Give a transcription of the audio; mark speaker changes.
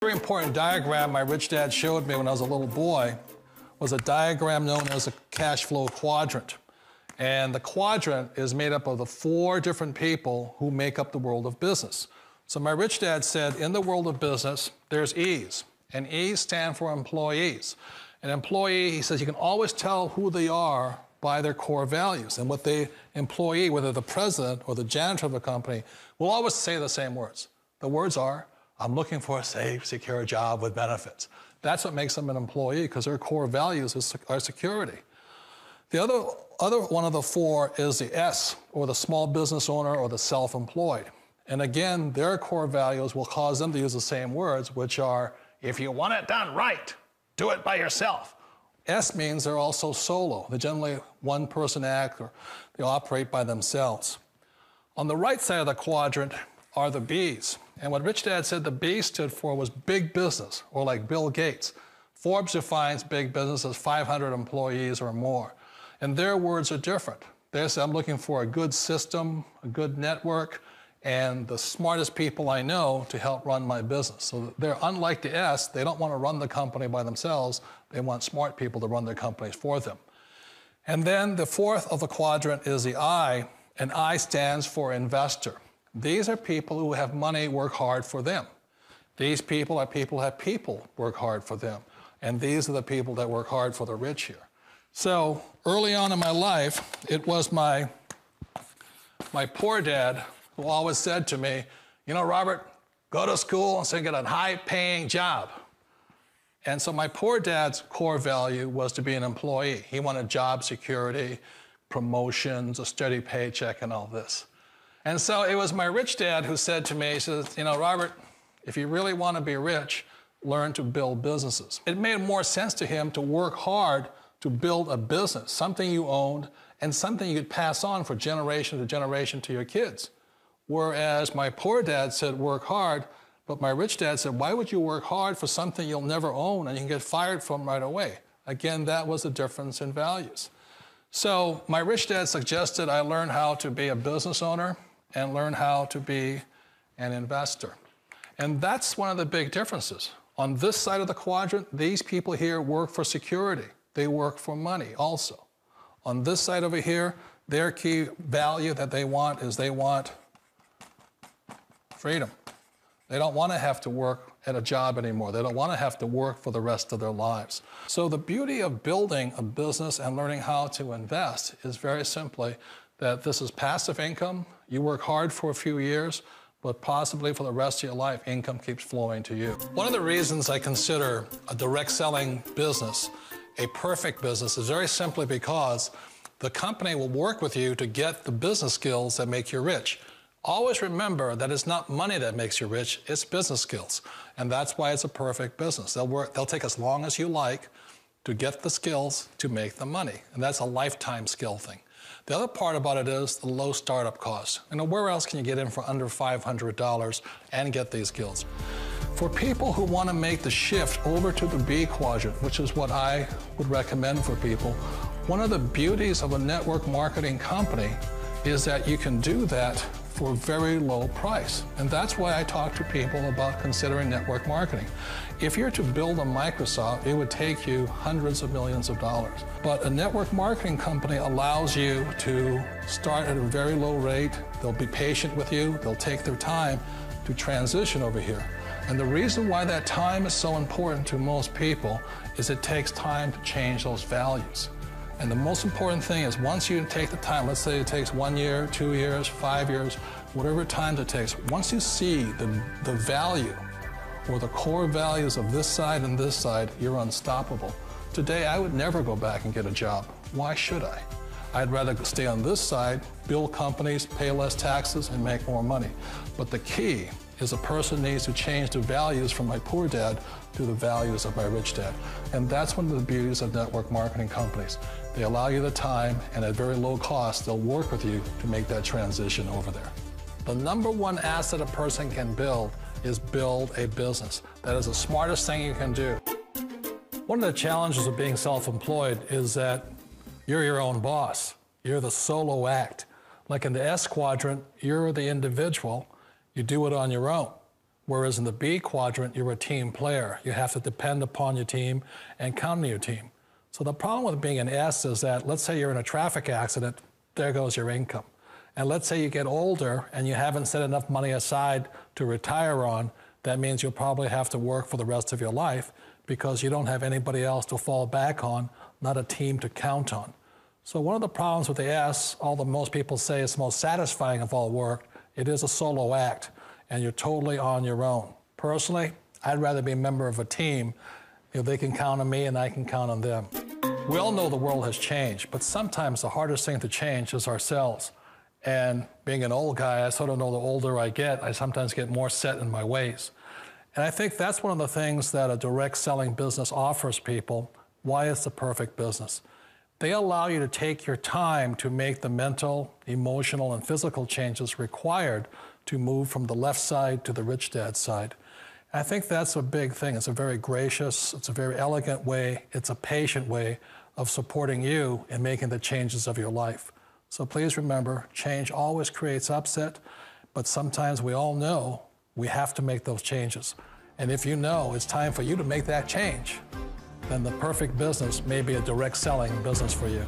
Speaker 1: very important diagram my rich dad showed me when I was a little boy was a diagram known as a cash flow quadrant. And the quadrant is made up of the four different people who make up the world of business. So my rich dad said, in the world of business, there's E's, and E's stand for employees. An employee, he says, you can always tell who they are by their core values. And what the employee, whether the president or the janitor of a company, will always say the same words. The words are, I'm looking for a safe, secure job with benefits. That's what makes them an employee because their core values are security. The other, other one of the four is the S, or the small business owner or the self employed. And again, their core values will cause them to use the same words, which are if you want it done right, do it by yourself. S means they're also solo. They're generally one person act or they operate by themselves. On the right side of the quadrant are the B's. And what Rich Dad said the B stood for was big business, or like Bill Gates. Forbes defines big business as 500 employees or more. And their words are different. They say, I'm looking for a good system, a good network, and the smartest people I know to help run my business. So they're unlike the S, they don't want to run the company by themselves. They want smart people to run their companies for them. And then the fourth of the quadrant is the I, and I stands for investor. These are people who have money work hard for them. These people are people who have people work hard for them. And these are the people that work hard for the rich here. So early on in my life, it was my, my poor dad who always said to me, you know, Robert, go to school and get a high paying job. And so my poor dad's core value was to be an employee. He wanted job security, promotions, a steady paycheck, and all this. And so it was my rich dad who said to me, he says, you know, Robert, if you really want to be rich, learn to build businesses. It made more sense to him to work hard to build a business, something you owned and something you could pass on for generation to generation to your kids. Whereas my poor dad said, work hard, but my rich dad said, why would you work hard for something you'll never own and you can get fired from right away? Again, that was the difference in values. So my rich dad suggested I learn how to be a business owner and learn how to be an investor. And that's one of the big differences. On this side of the quadrant, these people here work for security. They work for money also. On this side over here, their key value that they want is they want freedom. They don't want to have to work at a job anymore. They don't want to have to work for the rest of their lives. So the beauty of building a business and learning how to invest is very simply that this is passive income. You work hard for a few years, but possibly for the rest of your life, income keeps flowing to you. One of the reasons I consider a direct selling business a perfect business is very simply because the company will work with you to get the business skills that make you rich. Always remember that it's not money that makes you rich, it's business skills. And that's why it's a perfect business. They'll work, they'll take as long as you like to get the skills to make the money. And that's a lifetime skill thing. The other part about it is the low startup cost. You know, where else can you get in for under $500 and get these skills? For people who want to make the shift over to the B quadrant, which is what I would recommend for people, one of the beauties of a network marketing company is that you can do that for a very low price. And that's why I talk to people about considering network marketing. If you're to build a Microsoft, it would take you hundreds of millions of dollars. But a network marketing company allows you to start at a very low rate. They'll be patient with you. They'll take their time to transition over here. And the reason why that time is so important to most people is it takes time to change those values. And the most important thing is once you take the time, let's say it takes one year, two years, five years, whatever time it takes, once you see the, the value or the core values of this side and this side, you're unstoppable. Today, I would never go back and get a job. Why should I? I'd rather stay on this side, build companies, pay less taxes, and make more money. But the key is a person needs to change the values from my poor dad to the values of my rich dad. And that's one of the beauties of network marketing companies. They allow you the time, and at very low cost, they'll work with you to make that transition over there. The number one asset a person can build is build a business. That is the smartest thing you can do. One of the challenges of being self-employed is that you're your own boss. You're the solo act. Like in the S quadrant, you're the individual. You do it on your own. Whereas in the B quadrant, you're a team player. You have to depend upon your team and count on your team. So the problem with being an S is that let's say you're in a traffic accident, there goes your income. And let's say you get older and you haven't set enough money aside to retire on, that means you'll probably have to work for the rest of your life because you don't have anybody else to fall back on, not a team to count on. So one of the problems with the S, although most people say it's the most satisfying of all work, it is a solo act and you're totally on your own. Personally, I'd rather be a member of a team if they can count on me and I can count on them. We all know the world has changed, but sometimes the hardest thing to change is ourselves. And being an old guy, I sort of know the older I get, I sometimes get more set in my ways. And I think that's one of the things that a direct selling business offers people why it's the perfect business. They allow you to take your time to make the mental, emotional, and physical changes required to move from the left side to the rich dad side. I think that's a big thing. It's a very gracious, it's a very elegant way, it's a patient way of supporting you in making the changes of your life. So please remember, change always creates upset, but sometimes we all know we have to make those changes. And if you know it's time for you to make that change, then the perfect business may be a direct selling business for you.